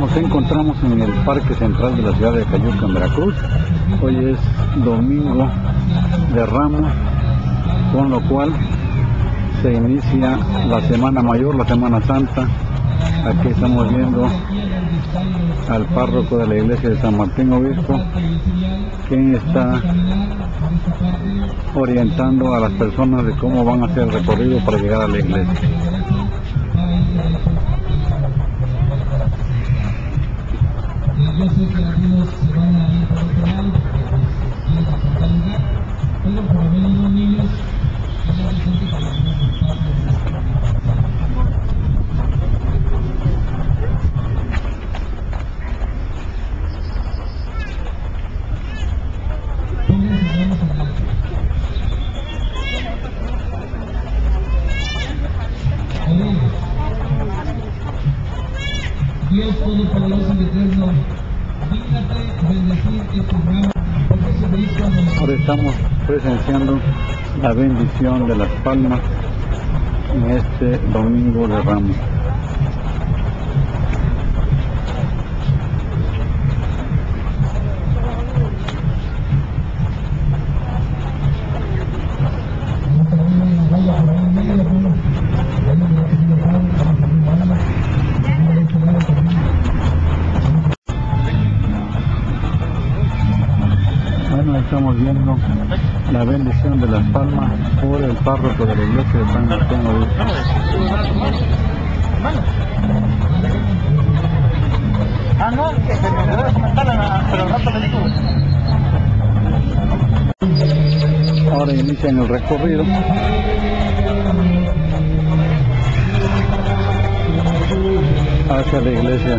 Nos encontramos en el Parque Central de la ciudad de Cayuca, en Veracruz. Hoy es domingo de Ramos, con lo cual se inicia la Semana Mayor, la Semana Santa. Aquí estamos viendo al párroco de la iglesia de San Martín Obispo, quien está orientando a las personas de cómo van a hacer el recorrido para llegar a la iglesia. Yo sé que algunos se van a ir por otro lado, quieren apartar lugar, pero por menos los niños, no hay gente que les va a gustar. Pónganse manos adelante. Amén. Dios Todopoderoso y Eterno, Ahora estamos presenciando la bendición de las palmas en este domingo de Ramos. Bueno, estamos viendo la bendición de las palmas por el párroco de la iglesia de San Martín. Ah, ah. Ahora inician el recorrido. Hacia la iglesia